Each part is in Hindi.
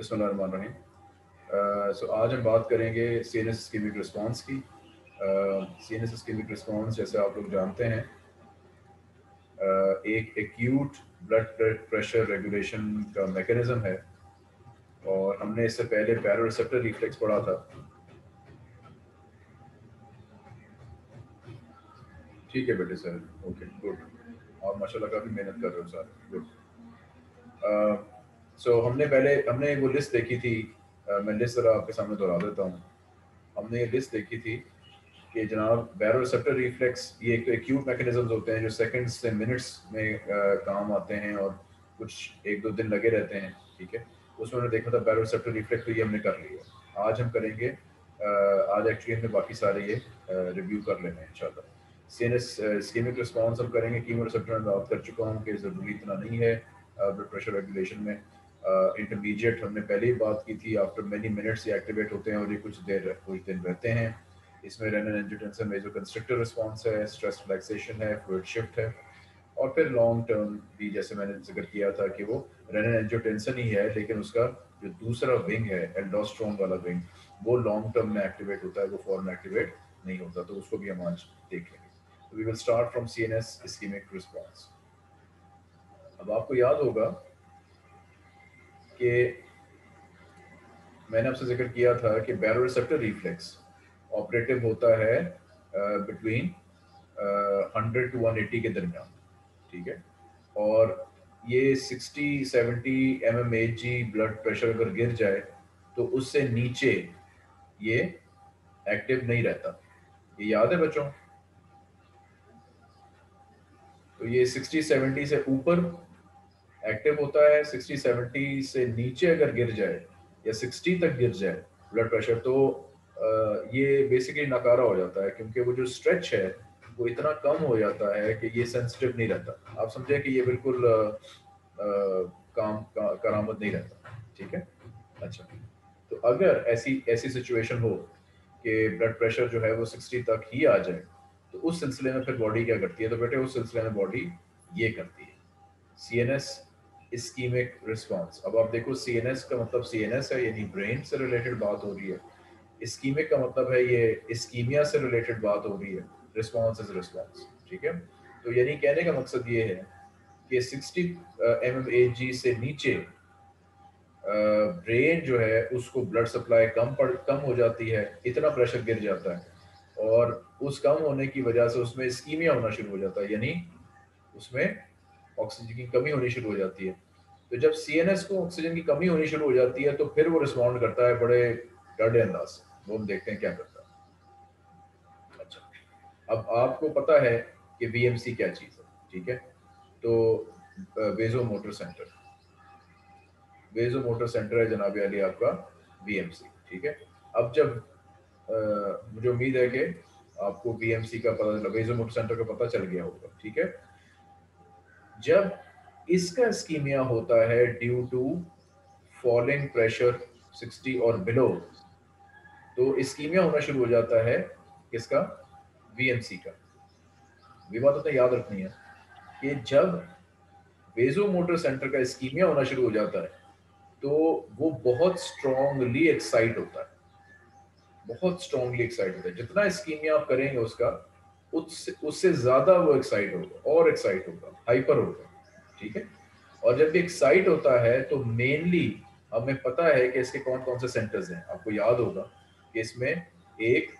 बिस्मिल्लाहिर्रहमानिर्रहीम सो आज हम बात करेंगे C N S ischemic response की. C N S ischemic response जैसे आप लोग जानते हैं uh, एक एक्यूट ब्लड प्रेशर रेगुलेशन का मेकनिज़म है. और हमने इससे पहले पैरोरिसेप्टर रिफ्लेक्स पढ़ा था। ठीक है बेटे सर। ओके गुड आप माशाल्लाह काफ़ी मेहनत कर रहे हो सर गुड सो so, हमने पहले हमने वो लिस्ट देखी थी मैं लिस्ट ज़रा आपके सामने दोहरा देता हूँ। हमने ये लिस्ट देखी थी कि जनाब बैरोसेप्टर रिफ्लेक्स ये एक तो एक्यूट मैकेनिज्म्स होते हैं जो सेकंड्स से मिनट्स में काम आते हैं और कुछ एक दो दिन लगे रहते हैं ठीक है? उसमें हमने देखा था बैरोसेप्टर रिफ्लेक्स तो ये हमने कर लिया आज हम करेंगे आज एक्चुअली हमने बाकी सारे ये रिव्यू कर लेने हैं इंशाल्लाह। C N S ischemic response हम करेंगे कीमो रिसेप्टर में बात कर चुका हूँ कि ज़रूरी इतना नहीं है ब्लड प्रेशर रेगुलेशन में। इंटरमीडिएट uh, हमने पहले ही बात की थी आफ्टर मेनी मिनट्स ये एक्टिवेट होते हैं और ये कुछ देर कुछ दिन रहते हैं। इसमें रेनल एंजियोटेंसिन में जो कंस्ट्रक्टर रिस्पांस है स्ट्रेस रिलैक्सेशन है फ्लूइड शिफ्ट है। और फिर लॉन्ग टर्म भी जैसे मैंने ज़िक्र किया था कि वो रेनल एंजियोटेंसिन ही है लेकिन उसका जो दूसरा विंग है एल्डोस्ट्रोन वाला विंग वो लॉन्ग टर्म में एक्टिवेट होता है वो फॉरन एक्टिवेट नहीं होता तो उसको भी हम आज देख लेंगे we will start from C N S ischemic response अब आपको याद होगा कि मैंने आपसे ज़िक्र किया था कि बैरोरिसेप्टर रिफ्लेक्स ऑपरेटिव होता है between hundred to one eighty के दरमियान, ठीक है? और ये sixty seventy M M blood pressure अगर गिर जाए तो उससे नीचे ये एक्टिव नहीं रहता। ये याद है बच्चों? तो ये सिक्सटी सेवेंटी से ऊपर एक्टिव होता है 60 70 से नीचे अगर गिर जाए या 60 तक गिर जाए ब्लड प्रेशर तो ये बेसिकली नकारा हो जाता है क्योंकि वो जो स्ट्रेच है वो इतना कम हो जाता है कि ये सेंसिटिव नहीं रहता। आप समझे कि ये बिल्कुल आ, आ, काम का, करामद नहीं रहता। ठीक है? अच्छा। तो अगर ऐसी ऐसी सिचुएशन हो कि ब्लड प्रेशर जो है वो 60 तक ही आ जाए तो उस सिलसिले में फिर बॉडी क्या करती है? तो बेटे उस सिलसिले में बॉडी ये करती है। C N S ischemic response अब आप देखो सीएनएस का मतलब सी है, यानी ब्रेन से रिलेटेड बात हो रही है। इस्कीमिक का मतलब है ये इस्कीमिया से रिलेटेड बात हो रही है। रिस्पॉन्स इज़ रिस्पॉन्स ठीक है? तो यानी कहने का मकसद ये है कि 60 एम एम ए जी से नीचे ब्रेन जो है, उसको ब्लड सप्लाई कम पड़, कम हो जाती है, इतना प्रेशर गिर जाता है। और उस कम होने की वजह से उसमें स्कीमिया होना शुरू हो जाता है, यानी उसमें ऑक्सीजन की कमी होनी शुरू हो जाती है। तो जब सी एन एस को ऑक्सीजन की कमी होनी शुरू हो जाती है तो फिर वो रिस्पॉन्ड करता है बड़े डरडे अंदाज से। वो हम देखते हैं क्या करता है। अच्छा अब आपको पता है कि वीएमसी क्या चीज़ है ठीक है? तो vasomotor centre. Vasomotor centre है जनाब अली आपका वीएमसी ठीक है? अब जब आ, मुझे उम्मीद है कि आपको वीएमसी का पता वेजो मोटर सेंटर का पता चल गया होगा ठीक है? जब इसका स्कीमिया होता है ड्यू टू फॉलिंग प्रेशर 60 और बिलो तो स्कीमिया होना शुरू हो जाता है किसका? वीएमसी का। ये बात तो याद रखनी है कि जब वेजो मोटर सेंटर का स्कीमिया होना शुरू हो जाता है तो वो बहुत स्ट्रॉन्गली एक्साइट होता है। बहुत स्ट्रॉन्गली एक्साइट होता है। जितना स्कीमिया आप करेंगे उसका उससे उससे ज़्यादा वो एक्साइट होगा, और एक्साइट होगा हाइपर होगा, ठीक है? और जब भी एक्साइट होता है तो मेनली हमें पता है कि इसके कौन कौन से सेंटर्स हैं। आपको याद होगा कि इसमें एक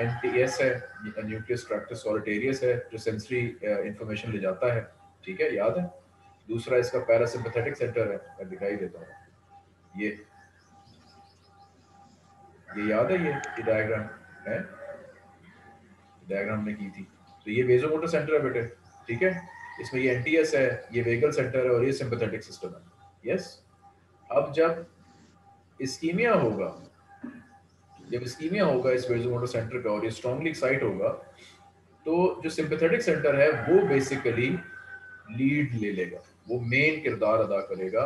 एन है न्यूक्लियस ट्रैक्टस सॉलिटेरियस है, जो सेंसरी इंफॉर्मेशन ले जाता है, ठीक है? याद है? दूसरा इसका पैरासिम्पथेटिक सेंटर है, मैं दिखाई देता हूँ। ये ये याद है ये डायग्राम है? डायग्राम ने की थी। तो ये वेजोमोटर सेंटर है बेटे, ठीक है? इसमें ये एनटीएस है, ये वेगल सेंटर है और ये सिंपैथेटिक सिस्टम है। यस अब जब इस्कीमिया होगा, जब इस्कीमिया होगा इस वेजोमोटर सेंटर का और ये स्ट्रांगली एक्साइट होगा तो जो सिंपैथेटिक सेंटर है, वो बेसिकली लीड ले लेगा। वो मेन किरदार अदा करेगा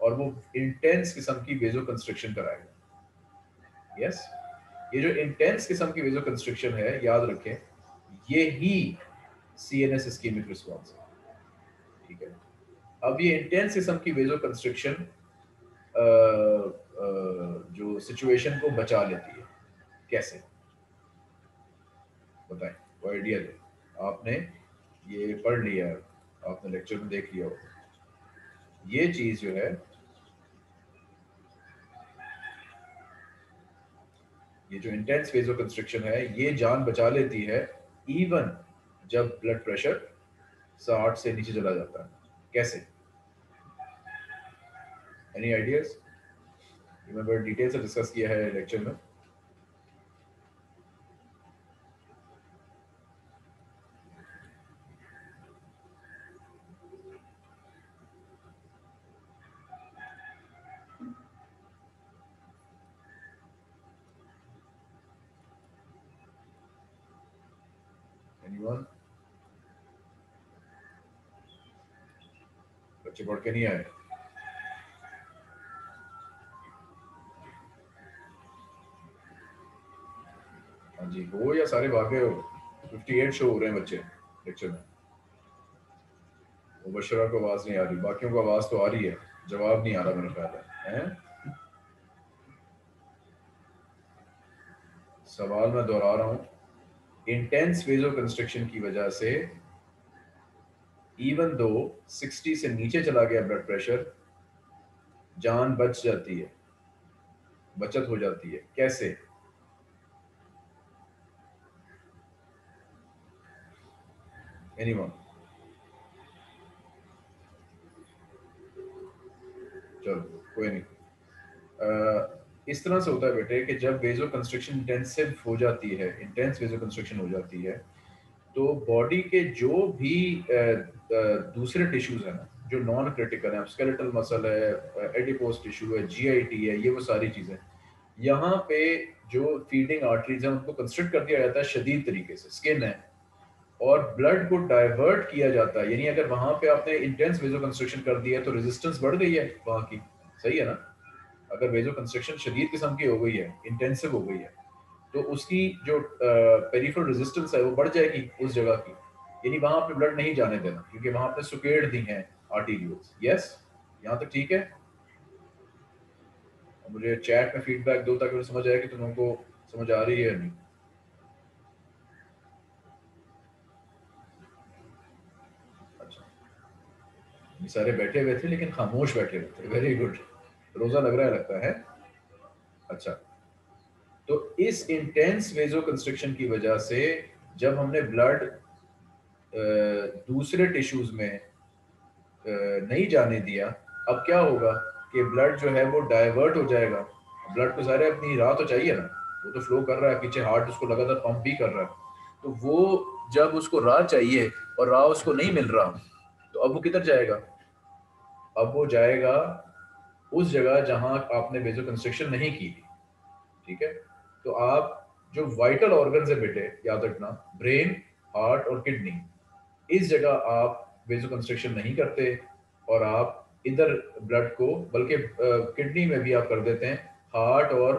और वो इंटेंस किस्म की वेजो कंस्ट्रक्शन कराएगा। Yes yes? ये जो इंटेंस किस्म की वेजो कंस्ट्रक्शन है, याद रखें, ये ही C N S ischemic response है। ठीक है? अब ये इंटेंस किस्म की वेजो कंस्ट्रक्शन जो सिचुएशन को बचा लेती है। कैसे? बताएँ वो आइडिया दो आपने ये पढ़ लिया, आपने लेक्चर में देख लिया हो ये चीज़ जो है ये जो इंटेंस फ़ेज़ कंस्ट्रक्शन है, ये जान बचा लेती है इवन जब ब्लड प्रेशर साठ से नीचे चला जाता है। कैसे? एनी आइडियाज़ मैं डिटेल से डिस्कस किया है लेक्चर में? बच्चे पढ़ के नहीं आए? हाँ जी, हो या सारे भागे हो? 58 शो हो रहे हैं बच्चे लेक्चर में। मुबशरा को आवाज़ नहीं आ रही, बाकियों को आवाज़ तो आ रही है, जवाब नहीं आ रहा मेरे ख्याल है? सवाल मैं दोहरा रहा हूँ। इंटेंस ऑफ़ कंस्ट्रक्शन की वजह से इवन दो 60 से नीचे चला गया ब्लड प्रेशर जान बच जाती है। बचत हो जाती है। कैसे? एनीवन चलो, कोई नहीं। इस तरह से होता है बेटे कि जब वेजो कंस्ट्रक्शन इंटेंसिव हो जाती है इंटेंस वेजो कंस्ट्रक्शन हो जाती है तो बॉडी के जो भी दूसरे टिश्यूज हैं ना, जो नॉन क्रिटिकल है स्केलेटल मसल है एडिपोस टिश्यू है जीआईटी है, ये वो सारी चीज़ें यहाँ पे जो फीडिंग आर्टरीज है, उनको कंस्ट्रक्ट कर दिया जाता है शदीद तरीके से स्किन है। और ब्लड को डाइवर्ट किया जाता है, यानी अगर वहाँ पे आपने इंटेंस वेजो कंस्ट्रक्शन कर दिया तो रेजिस्टेंस बढ़ गई है वहाँ की, सही है ना? अगर वेजो कंस्ट्रक्शन शदीद किस्म की हो गई है इंटेंसिव हो गई है तो उसकी जो पेरिफेरल रेजिस्टेंस है, वो बढ़ जाएगी उस जगह की। यानी वहाँ पे ब्लड नहीं जाने देना, क्योंकि वहाँ पे सुकेड़ दी हैं आर्टीरियल्स यस यहाँ तक ठीक है। मुझे चैट में फीडबैक दो, ताकि समझ आए कि तुम लोगों को समझ आ रही है नहीं। अच्छा। सारे बैठे हुए थे, लेकिन खामोश बैठे हुए थे। वेरी गुड रोजा लग रहा है, लगता है। अच्छा। तो इस इंटेंस वेजो कंस्ट्रक्शन की वजह से जब हमने ब्लड दूसरे टिश्यूज में नहीं जाने दिया, अब क्या होगा कि ब्लड जो है वो डाइवर्ट हो जाएगा। ब्लड को सारे अपनी राह तो चाहिए ना। वो तो फ्लो कर रहा है, पीछे हार्ट उसको लगातार पंप भी कर रहा है। तो वो जब उसको राह चाहिए और राह उसको नहीं मिल रहा तो अब वो किधर जाएगा? अब वो जाएगा उस जगह जहाँ आपने बेजो कंस्ट्रक्शन नहीं की ठीक है? तो आप जो वाइटल ऑर्गन है बेटे, याद रखना ब्रेन हार्ट और किडनी इस जगह आप वेजो कंस्ट्रक्शन नहीं करते और आप इधर ब्लड को, बल्कि किडनी में भी आप कर देते हैं हार्ट और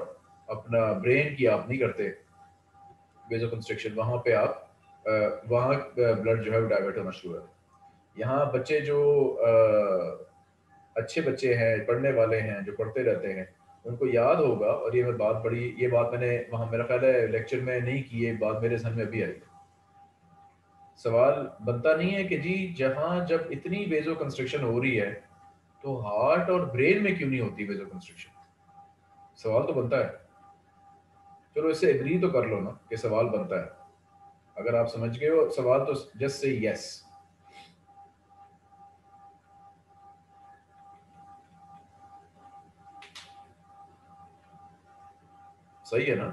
अपना ब्रेन की आप नहीं करते वेजो कंस्ट्रक्शन वहाँ पे आप वहाँ ब्लड जो है वो डाइवर्ट होना शुरू है यहाँ बच्चे जो अच्छे बच्चे हैं, पढ़ने वाले हैं, जो पढ़ते रहते हैं, उनको याद होगा और ये बात बड़ी, ये बात मैंने वहाँ, मेरा ख्याल है लेक्चर में नहीं की, ये बात मेरे जहन में अभी आई। सवाल बनता नहीं है कि जी, जहाँ जब इतनी वेजो कंस्ट्रक्शन हो रही है तो हार्ट और ब्रेन में क्यों नहीं होती वेजो कंस्ट्रक्शन सवाल तो बनता है। चलो इससे एग्री तो कर लो ना कि सवाल बनता है। अगर आप समझ गए हो, सवाल तो जस्ट से यस सही है ना?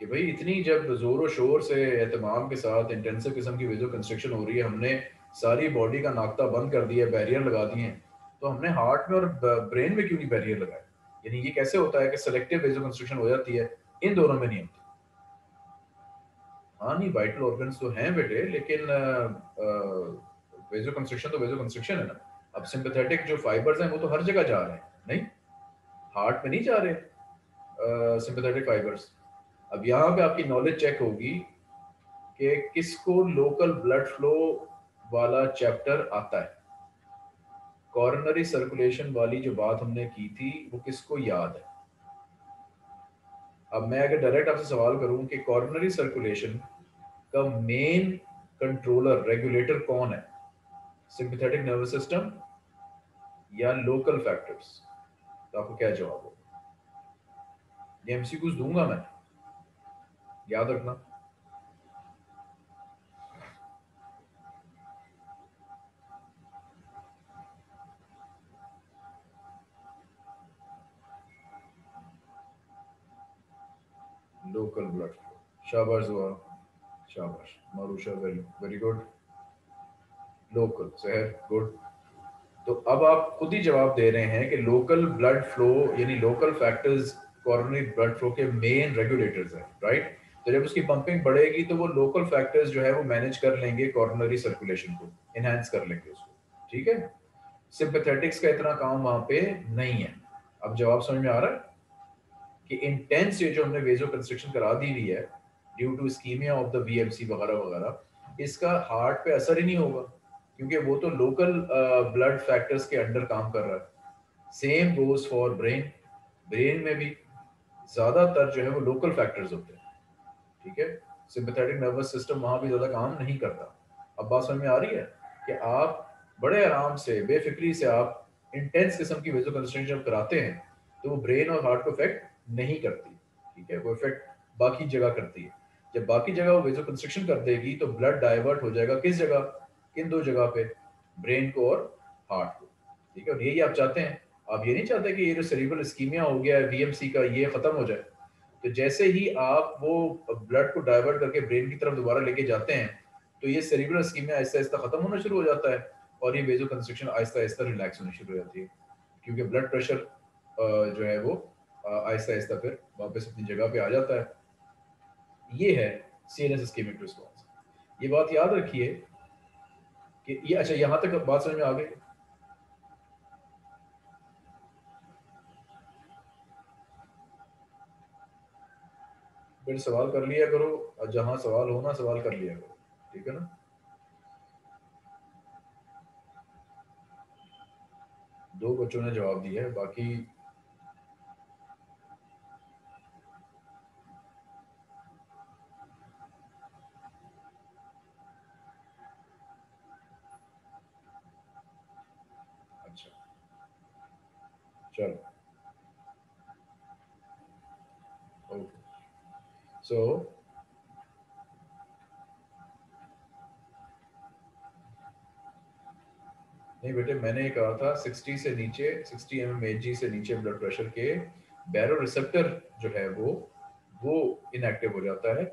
कि भाई इतनी जब ज़ोर शोर से, एहतमाम के साथ इंटेंसिव किस्म की वेजो कंस्ट्रक्शन हो रही है, हमने सारी बॉडी का नाकता बंद कर दिया बैरियर लगा दिए हैं तो हमने हार्ट में और ब्रेन में क्यों नहीं बैरियर लगाए? यानी ये कैसे होता है कि सेलेक्टिव वेजो कंस्ट्रक्शन हो जाती है? इन दोनों में नहीं होती। हाँ नहीं वाइटल ऑर्गन तो हैं बेटे, लेकिन वेजो कंस्ट्रक्शन तो वेजो कंस्ट्रक्शन है ना। अब सिंपथेटिक जो फाइबर्स हैं, वो तो हर जगह जा रहे हैं, नहीं? हार्ट में नहीं जा रहे। सिंपथेटिक फाइबर्स अब यहाँ पे आपकी नॉलेज चेक होगी कि किसको लोकल ब्लड फ्लो वाला चैप्टर आता है। कॉर्नरी सर्कुलेशन वाली जो बात हमने की थी, वो किसको याद है? अब मैं अगर डायरेक्ट आपसे सवाल करूँ कि कॉर्नरी सर्कुलेशन का मेन कंट्रोलर रेगुलेटर कौन है? सिंपैथेटिक नर्वस सिस्टम या लोकल फैक्टर्स तो आपको क्या जवाब हो ये एमसीक्यूज दूँगा मैं याद रखना लोकल ब्लड फ्लो शाबाश हुआ शाबाश Marusha very very good local सहर गुड तो अब आप खुद ही जवाब दे रहे हैं कि लोकल ब्लड फ्लो यानी local factors coronary blood flow के मेन रेगुलेटर्स हैं राइट तो जब उसकी पंपिंग बढ़ेगी तो वो लोकल फैक्टर्स जो है वो मैनेज कर लेंगे कॉर्नरी सर्कुलेशन को इनहेंस कर लेंगे उसको, ठीक है? सिंपैथेटिक्स का इतना काम वहाँ पे नहीं है। अब जवाब समझ में आ रहा है कि इंटेंस ये जो हमने वेजो कंस्ट्रक्शन करा दी हुई है due to ischemia of the VMC वगैरह वगैरह, इसका हार्ट पे असर ही नहीं होगा, क्योंकि वो तो लोकल ब्लड फैक्टर्स के अंडर काम कर रहा है। Same goes for brain brain में भी ज़्यादातर जो है वो लोकल फैक्टर्स होते हैं। ठीक है? सिंपथेटिक नर्वस सिस्टम वहाँ भी ज़्यादा काम नहीं करता। अब बात समझ में आ रही है कि आप बड़े आराम से, बेफिक्री से आप इंटेंस किस्म की वेजो कंस्ट्रक्शन जब कराते हैं तो वो ब्रेन और हार्ट को इफ़ेक्ट नहीं करती। ठीक है? वो इफ़ेक्ट बाकी जगह करती है। जब बाकी जगह वो वेजो कंस्ट्रक्शन कर देगी तो ब्लड डाइवर्ट हो जाएगा किस जगह? किन दो जगह पे? ब्रेन को और हार्ट को। ठीक है? और यही आप चाहते हैं आप ये नहीं चाहते कि ये जो सेरिब्रल स्कीमिया हो गया है वीएमसी का, ये खत्म हो जाए? तो जैसे ही आप वो ब्लड को डाइवर्ट करके ब्रेन की तरफ़ दोबारा लेके जाते हैं तो ये सेरिब्रल स्कीमिया आहिस्ता आहिस्ता खत्म होना शुरू हो जाता है और ये वेजो कंस्ट्रक्शन आहिस्ता आहिस्ता रिलैक्स होनी शुरू हो जाती है। क्योंकि ब्लड प्रेशर जो है वो आहिस्ता आहिस्ता फिर वापस अपनी जगह पे आ जाता है। ये है सी एन रिस्पॉन्स ये बात याद रखिए कि ये अच्छा यहाँ तक बात समझ में आ गई। फिर सवाल कर लिया करो, और जहाँ सवाल होना सवाल कर लिया करो। ठीक है ना? दो बच्चों ने जवाब दिया है, बाकी अच्छा। चलो। सो नहीं बेटे, मैंने ये कहा था 60 से नीचे 60 एम एम से नीचे ब्लड प्रेशर के बैरो रिसेप्टर जो है वो वो इनएक्टिव हो जाता है।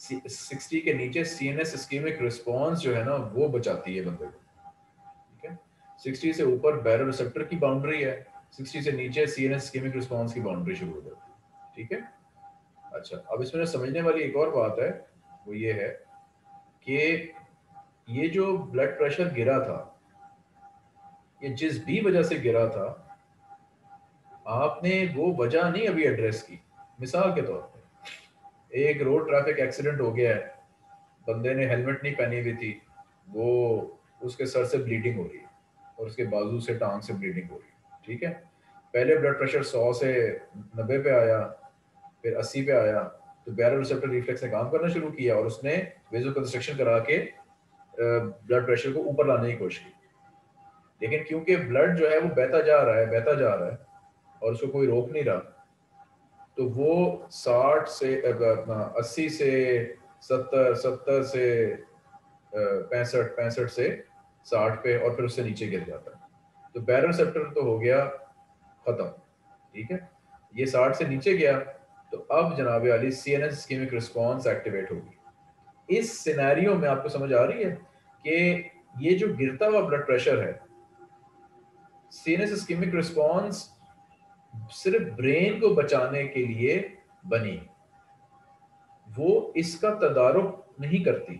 60 के नीचे एस स्कीमिक रिस्पॉन्स जो है ना, वो बचाती है बंदे को। ठीक है? 60 से ऊपर बैरो रिसेप्टर की बाउंड्री है। 60 से नीचे एस स्कीमिक रिस्पॉन्स की बाउंड्री शुरू हो जाती है। ठीक है? अच्छा अब इसमें समझने वाली एक और बात है, वो ये है कि ये जो ब्लड प्रेशर गिरा था, ये जिस भी वजह से गिरा था, आपने वो वजह नहीं अभी एड्रेस की। मिसाल के तौर पे, एक रोड ट्रैफ़िक एक्सीडेंट हो गया है, बंदे ने हेलमेट नहीं पहनी हुई थी, वो उसके सर से ब्लीडिंग हो रही है और उसके बाजू से टांग से ब्लीडिंग हो रही है, ठीक है? पहले ब्लड प्रेशर सौ से नब्बे पे आया फिर अस्सी पे आया। तो बैरल रिसेप्टर रिफ्लेक्स ने काम करना शुरू किया और उसने वेजो कंस्ट्रक्शन करा के ब्लड प्रेशर को ऊपर लाने की कोशिश की। लेकिन क्योंकि ब्लड जो है वो बहता जा रहा है, बहता जा रहा है और उसको कोई रोक नहीं रहा तो वो साठ से अस्सी से सत्तर सत्तर से पैंसठ पैंसठ से साठ पे और फिर उससे नीचे गिर जाता है। तो बैरल रिसेप्टर तो हो गया खत्म, ठीक है? ये साठ से नीचे गया तो अब जनाब Ali C N S ischemic response activate होगी। इस सिनेरियो में आपको समझ आ रही है कि ये जो गिरता हुआ ब्लड प्रेशर है सी रिस्पॉन्स सिर्फ़ ब्रेन को बचाने के लिए बनी। वो इसका तदारुक नहीं करती,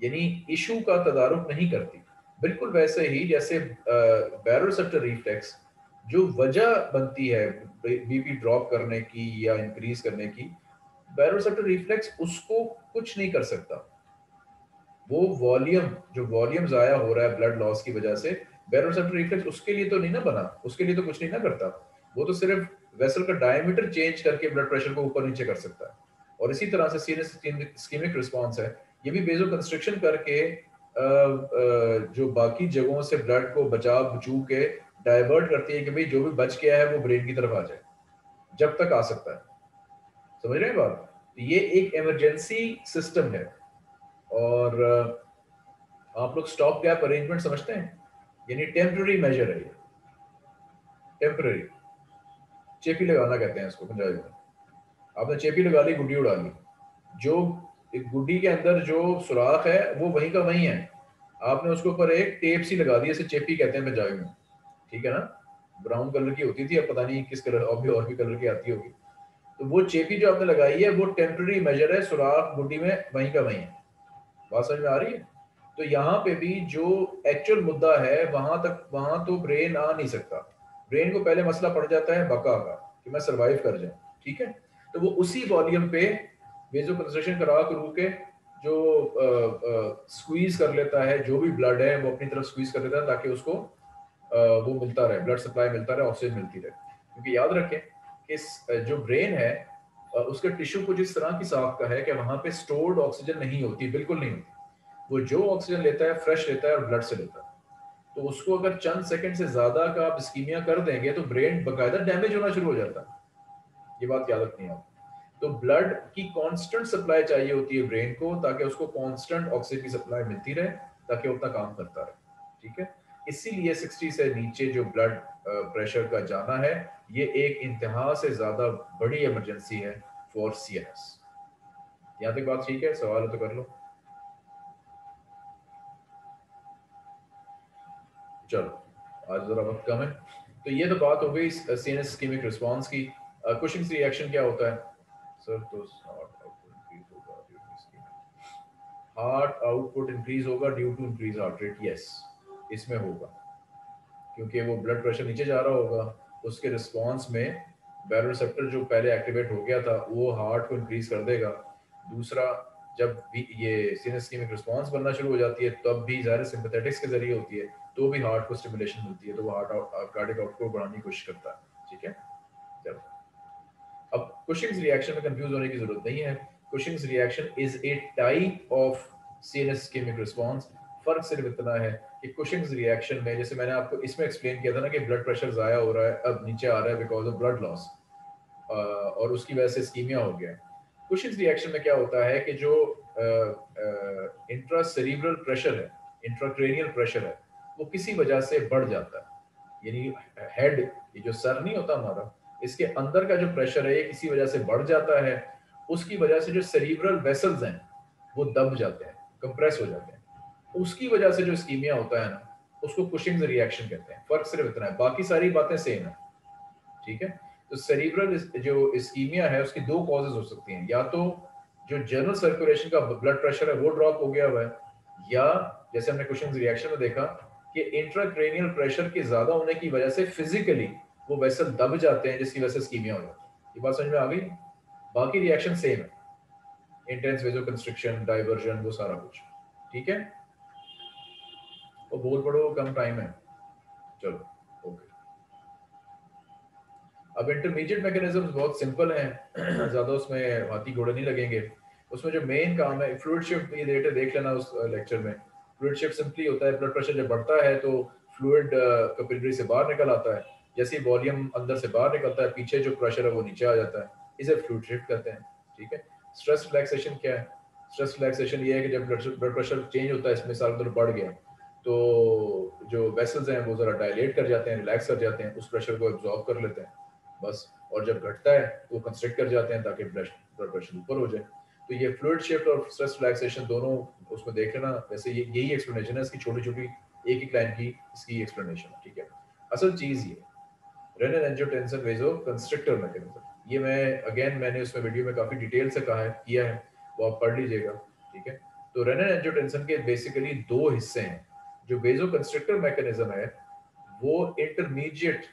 यानी इशू का तदारुक नहीं करती। बिल्कुल वैसे ही जैसे बैरोसेप्टर रिफ्लेक्स जो वजह बनती है बीपी ड्रॉप करने की या इंक्रीज करने की बैरोसेप्टर रिफ्लेक्स उसको कुछ नहीं कर सकता। वो वॉल्यूम जो वॉल्यूम जाया हो रहा है ब्लड लॉस की वजह से बैरोसेप्टर रिफ्लेक्स उसके लिए तो नहीं ना बना, उसके लिए तो कुछ नहीं ना करता। वो तो सिर्फ़ वेसल का डायमीटर चेंज करके ब्लड प्रेशर को ऊपर नीचे कर सकता है। और इसी तरह से सीनियस स्कीमिक रिस्पॉन्स है। ये भी बेजो कंस्ट्रक्शन करके जो बाकी जगहों से ब्लड को बचा बचू के डाइवर्ट करती है कि भाई जो भी बच गया है वो ब्रेन की तरफ़ आ जाए, जब तक आ सकता है। समझ रहे हैं बात? ये एक इमरजेंसी सिस्टम है। और आप लोग स्टॉप गैप अरेंजमेंट समझते हैं? यानी टेम्पररी मेजर है ये। टेम्पररी चेपी लगाना कहते हैं इसको पंजाबी में। आपने चेपी लगा ली, गुड्डी उड़ा ली। जो गुड्डी के अंदर जो सुराख है, वो वहीं का वहीं है। आपने उसके ऊपर एक टेप सी लगा दी, इसे चेपी कहते हैं पंजाबी में। ठीक है ना? ब्राउन कलर की होती थी, अब पता नहीं किस कलर और भी और भी कलर की आती होगी। तो वो चेपी जो आपने लगाई है, वो टेम्पररी मेजर है, सुराख गुड्डी में वहीं का वहीं है। बात समझ में आ रही है? तो यहाँ पे भी जो एक्चुअल मुद्दा है, वहाँ तक, वहाँ तो ब्रेन आ नहीं सकता। ब्रेन को पहले मसला पड़ जाता है बका का, कि मैं सरवाइव कर जाऊँ, ठीक है? तो वो उसी वॉल्यूम पे वेजो कंस्ट्रक्शन करा करू के, जो स्क्वीज कर लेता है, जो भी ब्लड है, वो अपनी तरफ़ स्क्वीज कर लेता है, ताकि उसको वो मिलता रहे ब्लड सप्लाई मिलता रहे ऑक्सीजन मिलती रहे। क्योंकि याद रखें कि जो ब्रेन है उसके टिश्यू को जिस तरह की साफ़ का है कि वहाँ पे स्टोर्ड ऑक्सीजन नहीं होती, बिल्कुल नहीं होती। वो जो ऑक्सीजन लेता है फ्रेश लेता है और ब्लड से लेता है। तो उसको अगर चंद सेकंड से ज़्यादा का आप स्कीमिया कर देंगे तो ब्रेन बकायदा डैमेज होना शुरू हो जाता है। ये बात याद रखनी है तो ब्लड की कांस्टेंट सप्लाई चाहिए होती है ब्रेन को, ताकि उसको कांस्टेंट ऑक्सीजन की सप्लाई मिलती रहे, ताकि उतना काम करता रहे। ठीक है? इसीलिए 60 से नीचे जो ब्लड प्रेशर का जाना है, ये एक इंतहा से ज़्यादा बड़ी इमरजेंसी है फॉर सी एन एस यहाँ तक बात ठीक है? सवाल तो कर लो। चलो, आज जरा वक्त कम है। तो ये तो बात हो गई सीएनएस स्कीमिक रिस्पांस की। कुशिंग्स रिएक्शन क्या होता है? सर तो हार्ट आउटपुट इंक्रीज होगा due to increase heart rate yes इसमें होगा। क्योंकि वो ब्लड प्रेशर नीचे जा रहा होगा, उसके रिस्पांस में बैरोसेप्टर जो पहले एक्टिवेट हो गया था, वो हार्ट को इंक्रीज कर देगा। दूसरा, जब भी ये सीनियस स्कीमिक रिस्पांस बनना शुरू हो जाती है, तब भी ज़ाहिर सिंपैथेटिक्स के ज़रिए होती है तो भी हार्ट को स्टिमुलेशन मिलती है तो वो हार्ट कार्डिक आउटपुट बढ़ाने की कोशिश करता है। ठीक है? चलो। अब कुशिंग्स रिएक्शन में कंफ्यूज होने की ज़रूरत नहीं है। Cushing's reaction is a type of CNS ischemic response फ़र्क सिर्फ़ इतना है कि रिएक्शन में, जैसे मैंने आपको इसमें एक्सप्लेन किया था ना कि ब्लड प्रेशर जाया हो रहा है, अब नीचे आ रहा है बिकॉज़ ऑफ़ ब्लड लॉस और उसकी वजह से स्कीमिया हो गया। कुशिंग्स रिएक्शन में क्या होता है कि जो इंट्रासेरिब्रल प्रेशर है इंट्राक्रेनियल प्रेशर है, वो किसी वजह से बढ़ जाता है। यानी हेड ये जो सर नहीं होता हमारा, इसके अंदर का जो प्रेशर है, ये किसी वजह से बढ़ जाता है, उसकी वजह से जो सेरिब्रल वेसल्स हैं, वो दब जाते हैं कंप्रेस हो जाते हैं। उसकी वजह से जो स्कीमिया होता है ना, उसको कुशिंग रिएक्शन कहते हैं। फ़र्क सिर्फ़ इतना है, बाकी सारी बातें सेम है। ठीक है? तो सेरिब्रल जो स्कीमिया है, उसकी दो कॉजेज हो सकती हैं। या तो जो जनरल सर्कुलेशन का ब्लड प्रेशर है, वो ड्रॉप हो गया हुआ है, या जैसे हमने क्वेश्चन रिएक्शन में देखा कि इंट्राक्रेनियल प्रेशर के ज़्यादा होने की वजह से फिजिकली वो वेसल दब जाते हैं, जिसकी वजह से स्कीमिया हो जाती है। ये बात समझ में आ गई? बाकी रिएक्शन सेम है। इंटेंस वेजो कंस्ट्रक्शन डाइवर्जन वो सारा कुछ। ठीक है? वो बोल पड़ो कम टाइम है। चलो ओके अब इंटरमीडिएट मैकेनिज्म्स बहुत सिंपल हैं। ज़्यादा उसमें हाथी घोड़े नहीं लगेंगे। उसमें जो मेन काम है फ्लूइड शिफ्ट ये डेटा देख लेना उस लेक्चर में। फ्लूइड शिफ्ट सिंपली होता है ब्लड प्रेशर जब बढ़ता है तो फ्लूइड कैपिलरी से बाहर निकल आता है। जैसे वॉल्यूम अंदर से बाहर निकलता है, पीछे जो प्रेशर है वो नीचे आ जाता है। इसे फ्लूइड शिफ्ट कहते हैं, ठीक है? स्ट्रेस रिलैक्सेशन क्या है? स्ट्रेस रिलैक्सेशन ये है कि जब ब्लड प्रेशर चेंज होता है, इसमें साल बढ़ गया। तो जो वेसल्स हैं, वो जरा डायलेट कर जाते हैं रिलैक्स कर जाते हैं, उस प्रेशर को एब्जॉर्व कर लेते हैं, बस। और जब घटता है तो कंस्ट्रक्ट कर जाते हैं ताकि ब्लड प्रेशर ऊपर हो जाए। तो ये फ्लूइड शिफ्ट और स्ट्रेस रिलैक्सेशन दोनों उसमें देख लेना वैसे ये, यही एक्सप्लेनेशन है इसकी छोटी छोटी एक एक लाइन की इसकी एक्सप्लेनेशन है ठीक है? असल चीज़ ये renin angiotensin vasoconstrictor mechanism ये मैं अगेन मैंने उसमें वीडियो में काफ़ी डिटेल से कहा है, किया है, वो आप पढ़ लीजिएगा, ठीक है? तो रेनन एंजियोटेंसिन के बेसिकली दो हिस्से हैं। जो बेजो कंस्ट्रक्टर मैकेनिज्म है, वो इंटरमीडिएट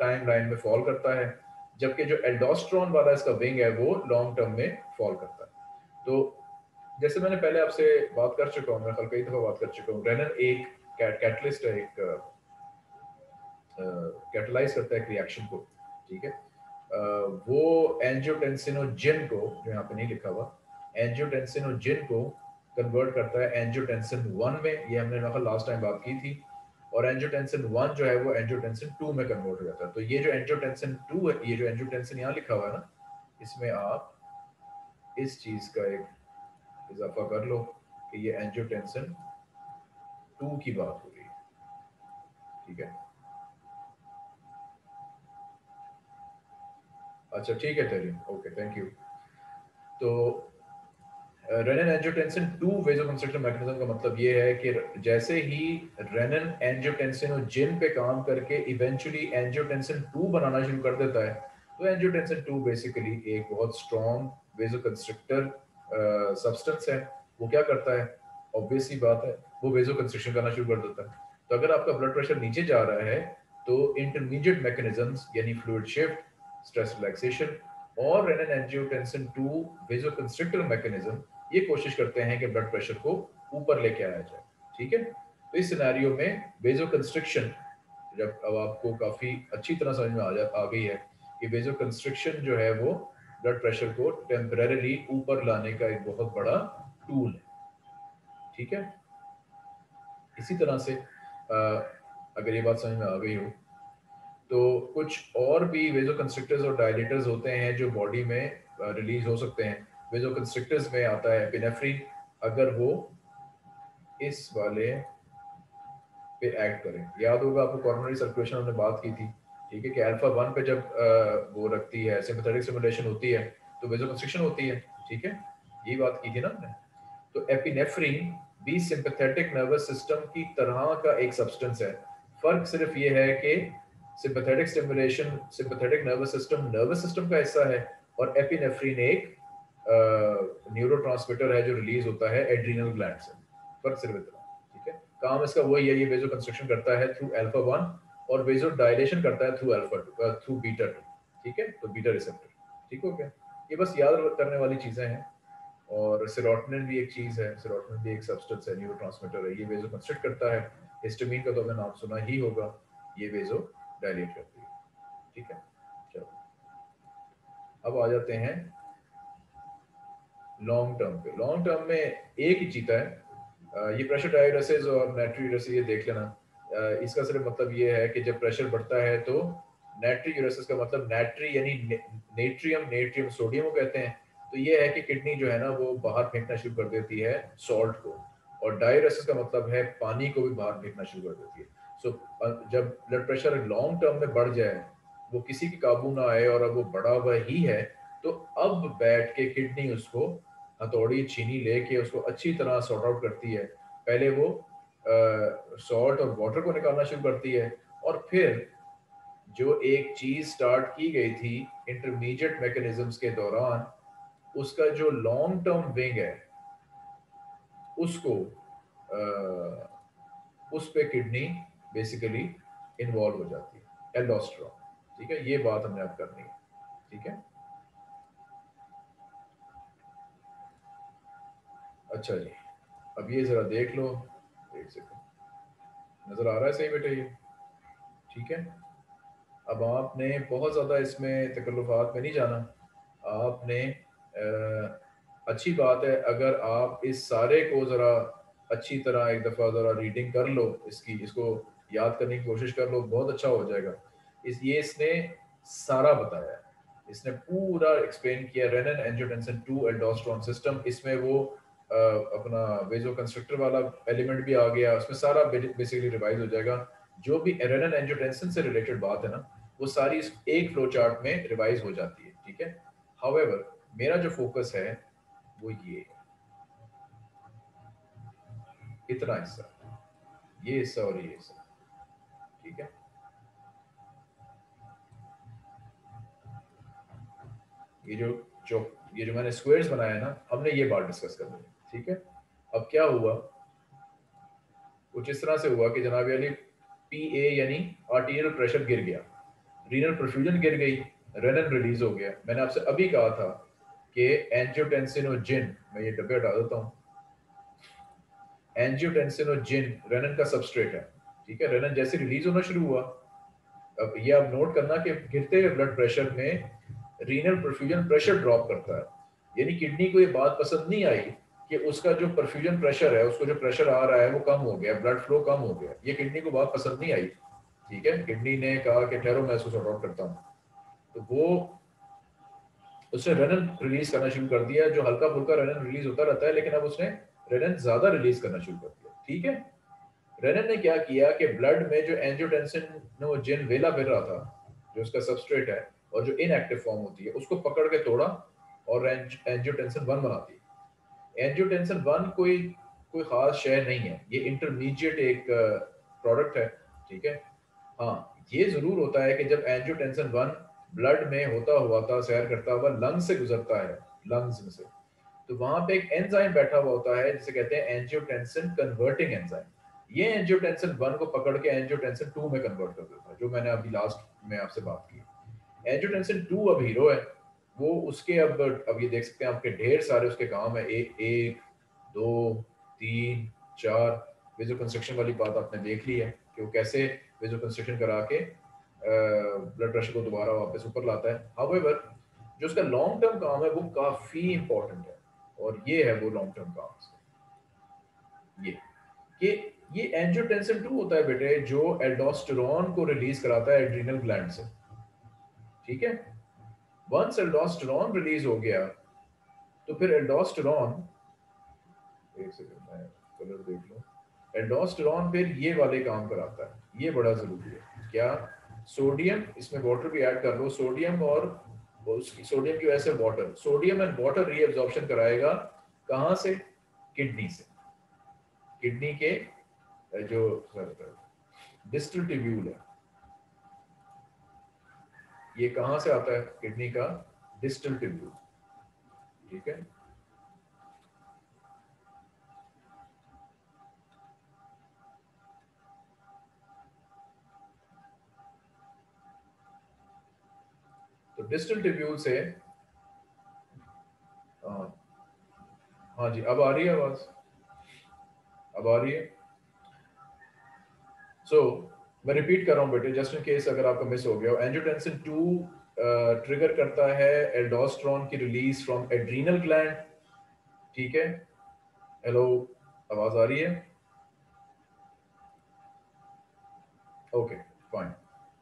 टाइम लाइन में फॉल करता है, जबकि जो एल्डोस्ट्रॉन वाला इसका विंग है, वो लॉन्ग टर्म में फॉल करता है। तो जैसे मैंने पहले आपसे बात कर चुका हूँ, मैं कल कई दफ़ा बात कर चुका हूँ रेनन एक कैटलिस्ट है, एक कैटलाइज करता है एक रिएक्शन को, ठीक है? वो एंजियोटेंसिनोजिन को, जो यहाँ पे नहीं लिखा हुआ एंजियोटेंसिनोजिन को कन्वर्ट करता है एंजियोटेंसिन वन में। ये हमने लास्ट टाइम बात की थी। और एंजियोटेंसिन वन जो है वो एंजियोटेंसिन टू में कन्वर्ट हो जाता है। तो ये जो एंजियोटेंसिन टू है, ये जो एंजियोटेंसिन यहाँ लिखा हुआ है ना, इसमें आप इस चीज़ का एक इजाफा कर लो कि ये एंजियोटेंसिन टू की बात हो रही है। ठीक है? अच्छा ठीक है तेरी। ओके थैंक यू तो renin angiotensin two vasoconstrictive mechanism का मतलब ये है कि जैसे ही रेनन एंजियोटेंसिनोजिन पे काम करके इवेंचुअली एंजियोटेंसिन टू बनाना शुरू कर देता है तो एंजियोटेंसिन टू बेसिकली एक बहुत स्ट्रॉन्ग वेजोकंस्ट्रक्टर सब्सटेंस है। वो क्या करता है? ऑब्वियसली बात है, वो वेजोकंस्ट्रक्शन करना शुरू कर देता है। तो अगर आपका ब्लड प्रेशर नीचे जा रहा है तो इंटरमीडिएट मैकेनिज्म्स यानी फ्लूइड शिफ्ट स्ट्रेस रिलैक्सेशन और renin angiotensin two vasoconstrictor mechanism ये कोशिश करते हैं कि ब्लड प्रेशर को ऊपर लेके आया जाए ठीक है? तो इस सिनेरियो में वेजो कंस्ट्रक्शन जब अब आपको काफ़ी अच्छी तरह समझ में आ जा आ गई है कि वेजो कंस्ट्रक्शन जो है वो ब्लड प्रेशर को टेम्पररी ऊपर लाने का एक बहुत बड़ा टूल है ठीक है? इसी तरह से आ, अगर ये बात समझ में आ गई हो तो कुछ और भी वेजो कंस्ट्रक्टर्स और डायलेटर्स होते हैं जो बॉडी में रिलीज़ हो सकते हैं। वेजो कंस्ट्रिक्टर्स में आता है एपिनेफ्रिन अगर वो इस वाले पे एक्ट करें। याद होगा आपको कॉर्नरी सर्कुलेशन हमने बात की थी ठीक है कि अल्फ़ा वन पे जब आ, वो रखती है सिंपैथेटिक स्टिमुलेशन होती है तो वेजो कंस्ट्रिक्शन होती है ठीक है? यही बात की थी ना हमने। तो एपिनेफ्रिन भी सिंपैथेटिक नर्वस सिस्टम की तरह का एक सब्सटेंस है। फ़र्क सिर्फ़ ये है कि sympathetic stimulation sympathetic nervous system nervous system का हिस्सा है और एपिनेफ्रिन एक न्यूरो है जो रिलीज़ होता है एड्रीनल ग्लैंड से, फ़र्क सिर्फ़ इतना, ठीक है? काम इसका वही है ये वेजो कंस्ट्रक्शन करता है थ्रू अल्फ़ा वन और वेजो डायलेशन करता है through alpha two through beta two ठीक है? तो बीटा रिसेप्टर ठीक हो गया? ये बस याद करने वाली चीज़ें हैं और सेरोटोनिन भी एक चीज़ है सेरोटोनिन भी एक सब्सटेंस है न्यूरोट्रांसमीटर है, ये वेजो कंस्ट्रक्ट करता है। हिस्टामिन का तो आपने नाम सुना ही होगा, ये वेजो डायलेट करती है, ठीक है? चलो। अब आ जाते हैं लॉन्ग टर्म पे। लॉन्ग टर्म में एक ही चीता है। ये प्रेशर डायग्नोसिस और नेट्री यूरेसिस ये देख लेना। इसका सिर्फ़ मतलब ये है कि जब प्रेशर बढ़ता है तो नेट्री यूरेसिस का मतलब नेट्री यानी नेट्रियम नेट्रियम सोडियम को कहते हैं। तो ये है कि किडनी जो है ना वो बाहर फेंकना शुरू कर देती है सॉल्ट को। और डायरेसिस का मतलब है पानी को भी बाहर फेंकना शुरू कर देती है। सो so, जब ब्लड प्रेशर लॉन्ग टर्म में बढ़ जाए वो किसी की काबू ना आए और अब वो बढ़ा हुआ ही है तो अब बैठ के किडनी उसको हथौड़ी चीनी लेके उसको अच्छी तरह सॉर्ट आउट करती है। पहले वो सॉल्ट और वाटर को निकालना शुरू करती है और फिर जो एक चीज़ स्टार्ट की गई थी इंटरमीडिएट मैकेनिज्म्स के दौरान उसका जो लॉन्ग टर्म विंग है उसको आ, उस पे किडनी बेसिकली इन्वॉल्व हो जाती है। एल्डोस्ट्रॉन ठीक है? ये बात हमने अब करनी है ठीक है? अच्छा जी। अब ये ज़रा देख लो। एक सेकंड नज़र आ रहा है सही बेटे ये? ठीक है। अब आपने बहुत ज़्यादा इसमें तकल्लुफ़ात में नहीं जाना। आपने आ, अच्छी बात है अगर आप इस सारे को ज़रा अच्छी तरह एक दफ़ा ज़रा रीडिंग कर लो इसकी इसको याद करने की कोशिश कर लो बहुत अच्छा हो जाएगा। इस ये इसने सारा बताया। इसने पूरा एक्सप्लेन किया। Renin angiotensin two aldosterone system इसमें वो अपना वेजो कंस्ट्रक्टर वाला एलिमेंट भी आ गया, उसमें सारा बेसिकली रिवाइज हो जाएगा। जो भी एरेनल एंजियोटेंसिन से रिलेटेड बात है ना, वो सारी इस एक फ्लो चार्ट में रिवाइज हो जाती है, ठीक है? हाउएवर मेरा जो फोकस है, वो ये इतना हिस्सा। ये हिस्सा और ये हिस्सा, ठीक है? ये जो जो, ये जो मैंने स्क्वायर्स बनाया ना, हमने ये बात डिस्कस कर है ठीक है? अब क्या हुआ? कुछ इस तरह से हुआ कि जनाब अली पी ए यानी आर्टीरियल प्रेशर गिर गया। रीनल परफ्यूजन गिर गई रेनल रिलीज़ हो गया। मैंने आपसे अभी कहा था कि एंजियोटेंसिनोजिन मैं ये डब्बे हटा देता हूँ। एंजियोटेंसिनोजिन रेनन का सबस्ट्रेट है, ठीक है? रेनन जैसे रिलीज़ होना शुरू हुआ। अब ये आप नोट करना कि गिरते हुए ब्लड प्रेशर में रीनल परफ्यूजन प्रेशर ड्रॉप करता है। यानी किडनी को ये बात पसंद नहीं आई कि उसका जो परफ्यूजन प्रेशर है, उसको जो प्रेशर आ रहा है, वो कम हो गया ब्लड फ्लो कम हो गया। ये किडनी को बात पसंद नहीं आई। ठीक है? किडनी ने कहा कि ठहरो, मैं इसको सॉर्ट आउट करता हूँ। तो वो उसने रेनन रिलीज़ करना शुरू कर दिया। जो हल्का फुल्का रेनन रिलीज़ होता रहता है, लेकिन अब उसने रेनन ज़्यादा रिलीज़ करना शुरू कर दिया। ठीक है? रेनन ने क्या किया कि ब्लड में जो एंजियोटेंसिन जिन वेला फिर रहा था, जो उसका सबस्ट्रेट है, और जो इनएक्टिव फॉर्म होती है, उसको पकड़ के तोड़ा और एंजियोटेंसिन वन बनाती है। एंजियोटेंसिन वन कोई कोई खास शय नहीं है। ये इंटरमीडिएट एक प्रोडक्ट है, ठीक है? हाँ ये ज़रूर होता है कि जब एंजियोटेंसिन वन ब्लड में होता हुआ था, सैर करता हुआ लंग से गुजरता है लंग्स में से तो वहाँ पे एक एंजाइम बैठा हुआ होता है, जिसे कहते हैं एंजियोटेंसिन कन्वर्टिंग एंजाइम ये एंजियोटेंसिन वन को पकड़ के एंजियोटेंसिन टू में कन्वर्ट कर देता है, जो मैंने अभी लास्ट में आपसे बात की। एंजियोटेंसिन टू अब हीरो है वो उसके अब अब ये देख सकते हैं आपके ढेर सारे उसके काम है। ए, एक दो तीन चार वेजो कंस्ट्रक्शन वाली बात आपने देख ली है कि वो कैसे वेजो कंस्ट्रक्शन करा के ब्लड प्रेशर को दोबारा वापस ऊपर लाता है। हाउएवर जो उसका लॉन्ग टर्म काम है वो काफ़ी इंपॉर्टेंट है। और ये है वो लॉन्ग टर्म काम ये कि ये एंजियोटेंसिन 2 होता है बेटे जो एल्डोस्टेरोन को रिलीज़ कराता है एड्रीनल ग्लैंड से। ठीक है? वंस एल्डोस्टेरोन रिलीज़ हो गया तो फिर एल्डोस्टेरोन एक सेकंड मैं कलर देख लूँ। एल्डोस्टेरोन फिर ये वाले काम कराता है। ये बड़ा ज़रूरी है। क्या? सोडियम इसमें वाटर भी ऐड कर लो। सोडियम और उसकी सोडियम की वजह से water sodium and water reabsorption कराएगा कहाँ से? किडनी से। किडनी के, जो डिस्टल टिब्यूल है। ये कहाँ से आता है? किडनी का डिस्टल टिब्यूल ठीक है? तो डिस्टल टिब्यूल से हाँ जी अब आ रही है आवाज़? अब आ रही है? सो so, मैं रिपीट कर रहा हूँ बेटे जस्ट इन केस अगर आपका मिस हो गया एंजियोटेंसिन टू ट्रिगर करता है एल्डोस्ट्रॉन की रिलीज़ फ्रॉम एड्रीनल ग्लैंड ठीक है? हेलो आवाज़ आ रही है? Okay fine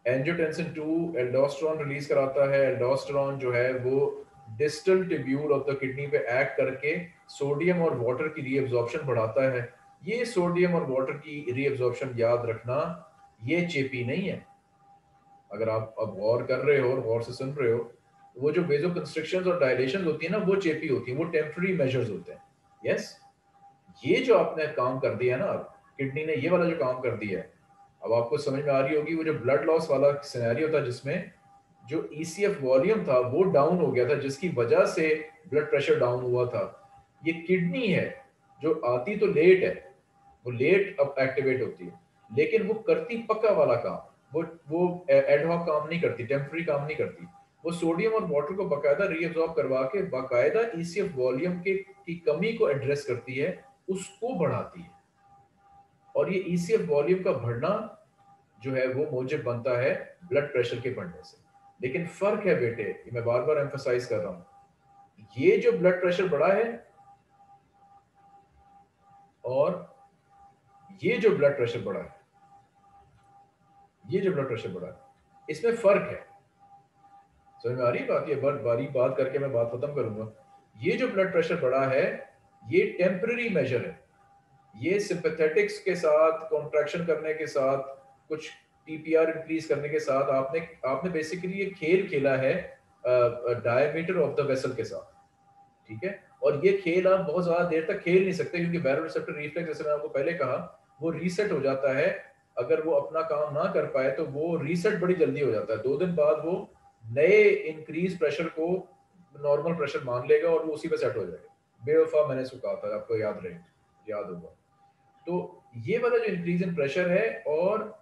angiotensin two aldosterone release कराता है। एल्डोस्ट्रॉन जो है, वो distal tubule of the kidney पे एक्ट करके सोडियम और वाटर की रीअब्जॉर्प्शन बढ़ाता है। ये सोडियम और वाटर की रीअब्जॉर्प्शन याद रखना। ये चेपी नहीं है। अगर आप अब गौर कर रहे हो और गौर से सुन रहे हो तो वो जो वेजो कंस्ट्रक्शन और डायलेशन होती है ना, वो चेपी होती है, वो टेम्पररी मेजर्स होते हैं। यस ये जो आपने काम कर दिया ना किडनी ने ये वाला जो काम कर दिया है अब आपको समझ में आ रही होगी, वो जो ब्लड लॉस वाला सिनेरियो था जिसमें जो ईसीएफ e वॉल्यूम था, वो डाउन हो गया था, जिसकी वजह से ब्लड प्रेशर डाउन हुआ था। ये किडनी है, जो आती तो लेट है, वो लेट अब एक्टिवेट होती है। लेकिन वो करती पक्का वाला काम, वो वो एडहॉक काम नहीं करती टेम्पररी काम नहीं करती। वो सोडियम और वाटर को बकायदा रीअब्सॉर्ब करवा के, बाकायदा ईसीएफ वॉल्यूम के, की कमी को एड्रेस करती है, उसको बढ़ाती है। और ये ईसीएफ वॉल्यूम का बढ़ना जो है, वो मोजिब बनता है ब्लड प्रेशर के बढ़ने से। लेकिन फ़र्क है बेटे, ये मैं बार बार एम्फोसाइज कर रहा हूँ, ये जो ब्लड प्रेशर बढ़ा है, और ये जो ब्लड प्रेशर बढ़ा है ये जो ब्लड प्रेशर बढ़ा, इसमें फ़र्क है। समझ में आ रही बात? ये बड़ बारीक बात करके मैं बात खत्म करूँगा। ये जो ब्लड प्रेशर बढ़ा है, ये टेम्पररी मेजर है। ये सिंपैथेटिक्स के साथ कॉन्ट्रैक्शन करने के साथ, कुछ टीपीआर इंक्रीज करने के साथ, आपने आपने बेसिकली ये खेल खेला है डायमीटर ऑफ़ द वेसल के साथ। ठीक है? और ये खेल आप बहुत ज़्यादा देर तक खेल नहीं सकते, क्योंकि बैरो रिफ्लेक्स जैसे मैंने आपको पहले कहा, वो रीसेट हो जाता है अगर वो अपना काम ना कर पाए तो वो रीसेट बड़ी जल्दी हो जाता है। दो दिन बाद वो नए इंक्रीज प्रेशर को नॉर्मल प्रेशर मान लेगा और वो उसी पे सेट हो जाएगा। बेवफा मैंने उसको कहा था, आपको याद रहे, याद होगा। तो ये वाला जो इंक्रीज इन प्रेशर है और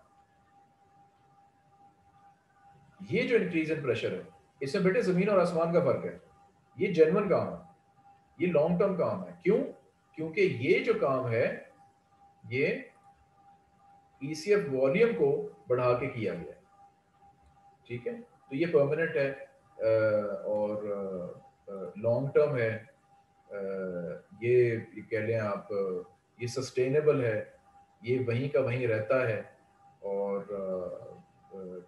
ये जो इंक्रीज इन प्रेशर है, इसमें बेटे ज़मीन और आसमान का फ़र्क है। ये जेनवन काम है। ये लॉन्ग टर्म काम है। क्यों? क्योंकि ये जो काम है, ये ईसीएफ e वॉल्यूम को बढ़ा के किया गया ठीक है? तो ये परमानेंट है और लॉन्ग टर्म है ये कह लें आप, ये सस्टेनेबल है, ये वहीं का वहीं रहता है, और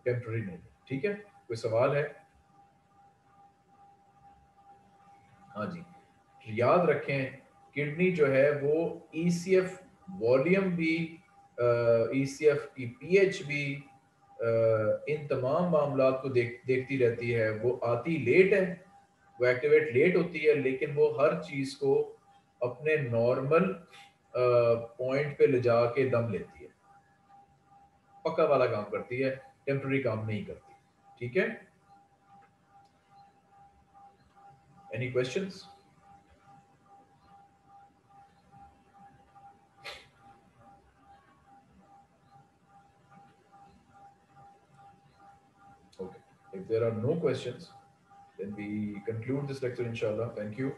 टेम्प्ररी नहीं ठीक है? कोई सवाल है? हाँ जी। याद रखें, किडनी जो है वो ईसीएफ e वॉल्यूम भी ईसीएफ e की पीएच भी इन तमाम मामला को देख, देखती रहती है। वो आती लेट है, वो एक्टिवेट लेट होती है, लेकिन वो हर चीज़ को अपने नॉर्मल पॉइंट पे ले जा के दम लेती है। पक्का वाला काम करती है टेम्प्ररी काम नहीं करती। ठीक है? Any questions If there are no questions, then we conclude this lecture, inshallah. Thank you.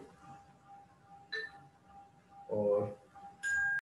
Or